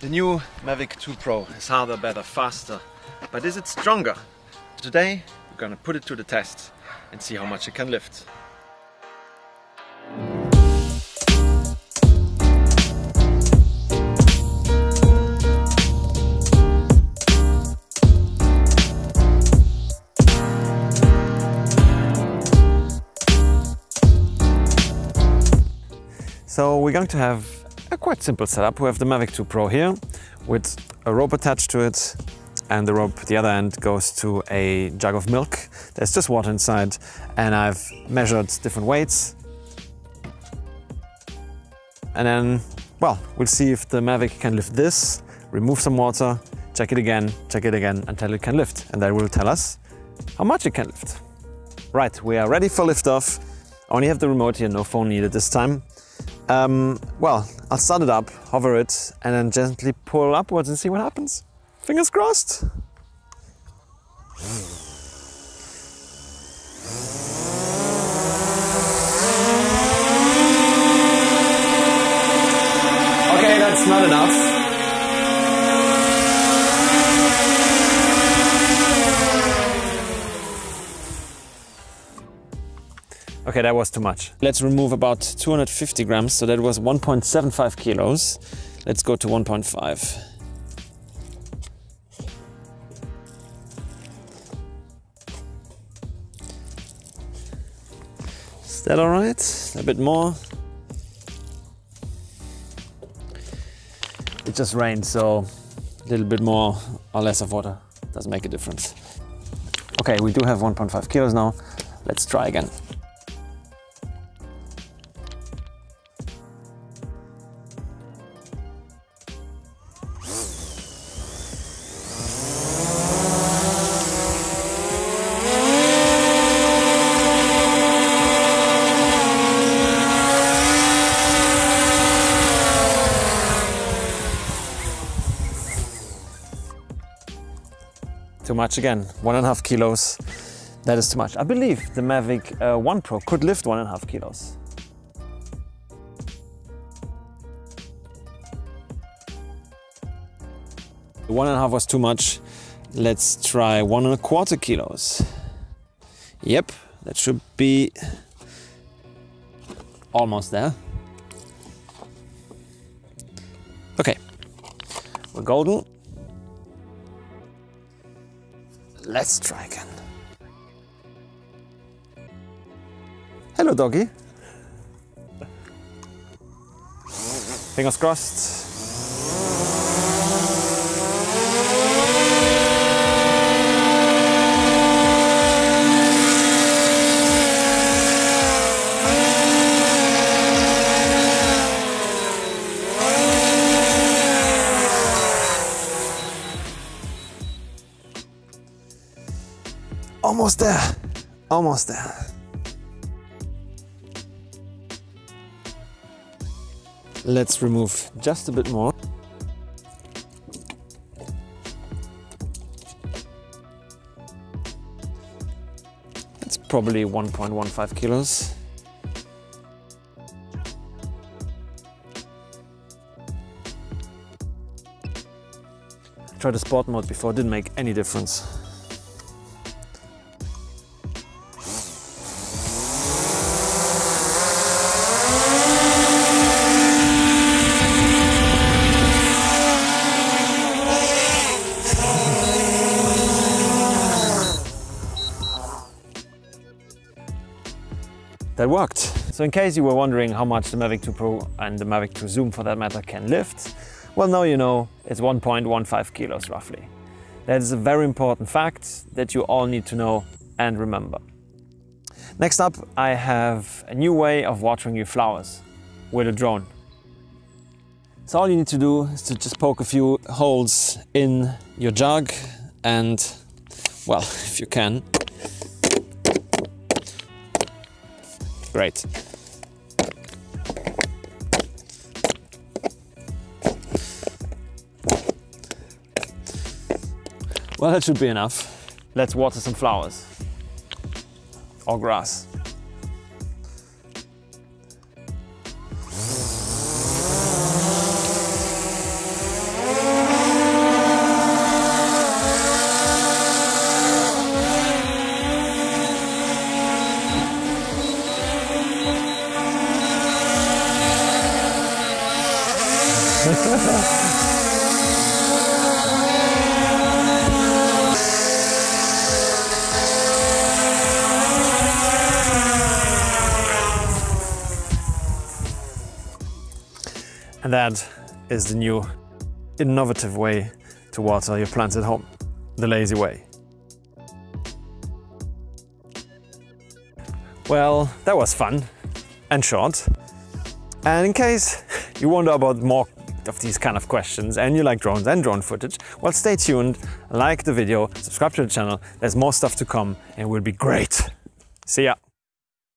The new Mavic 2 Pro is harder, better, faster, but is it stronger? Today we're gonna put it to the test and see how much it can lift. So we're going to have a quite simple setup. We have the Mavic 2 Pro here with a rope attached to it and the rope, the other end goes to a jug of milk. There's just water inside and I've measured different weights. And then, well, we'll see if the Mavic can lift this, remove some water, check it again, check it again until it can lift. And that will tell us how much it can lift. Right, we are ready for liftoff. Only have the remote here, no phone needed this time. Um, well, I'll start it up, hover it, and then gently pull upwards and see what happens. Fingers crossed. Okay, that was too much. Let's remove about 250 grams, so that was 1.75 kilos. Let's go to 1.5. Is that all right? A bit more. It just rained, so a little bit more or less of water doesn't make a difference. Okay, we do have 1.5 kilos now. Let's try again. Too much again, one and a half kilos. That is too much. I believe the Mavic uh, 1 Pro could lift one and a half kilos. One and a half was too much. Let's try one and a quarter kilos. Yep, that should be almost there. Okay, we're golden. Let's try again. Hello, doggy. Fingers crossed. Almost there. Almost there. Let's remove just a bit more. It's probably 1.15 kilos. Tried the sport mode before, didn't make any difference. That worked. So in case you were wondering how much the Mavic 2 Pro and the Mavic 2 Zoom for that matter can lift, well now you know it's 1.15 kilos roughly. That is a very important fact that you all need to know and remember. Next up, I have a new way of watering your flowers with a drone. So all you need to do is to just poke a few holes in your jug and, well, if you can, Great. Well, that should be enough. Let's water some flowers or grass. And that is the new innovative way to water your plants at home, the lazy way. Well, that was fun and short. And in case you wonder about more of these kind of questions and you like drones and drone footage, well, stay tuned, like the video, subscribe to the channel. There's more stuff to come and it will be great. See ya.